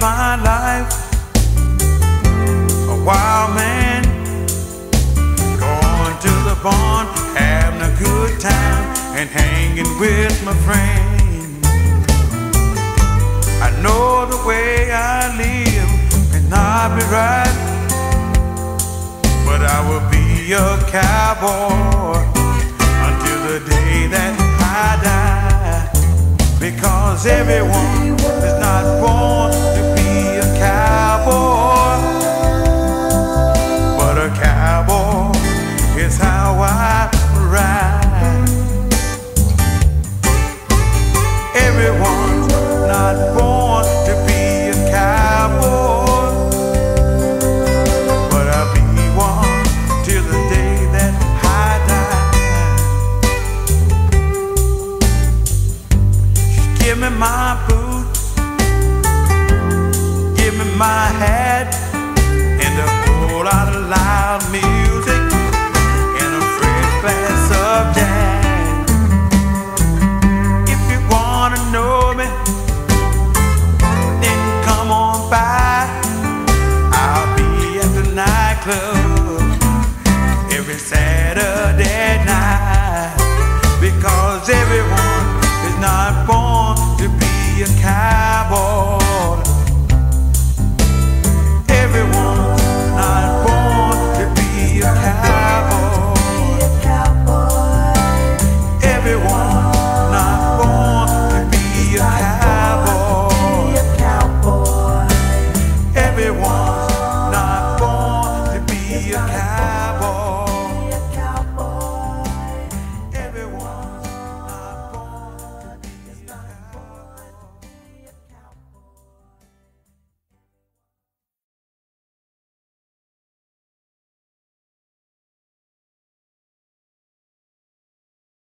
my life a wild man, going to the barn, having a good time, and hanging with my friends. I know the way I live may not be right, but I will be a cowboy until the day that I die. Because everyone is not born Everyone's not born to be a cowboy, but I'll be one till the day that I die. Give me my boots, give me my hat, your.